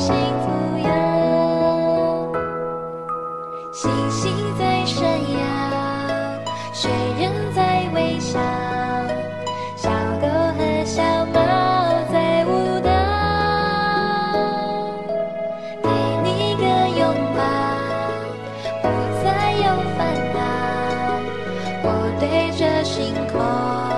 幸福呀星星在闪耀雪人在微笑？小狗和小猫在舞蹈给你个拥抱不再有烦恼我对着星空。